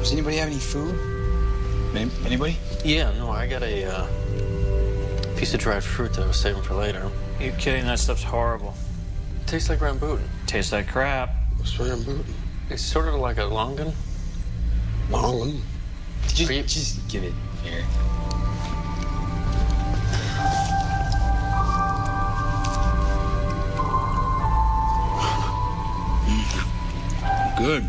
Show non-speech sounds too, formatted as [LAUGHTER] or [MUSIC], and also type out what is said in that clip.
Does anybody have any food? Anybody? Yeah, no, I got a uh, piece of dried fruit that I was saving for later. You kidding? That stuff's horrible. tastes like rambutan. Tastes like crap. What's rambutan? It's sort of like a longan. Longan? Just, you- just give it here. [SIGHS] Good.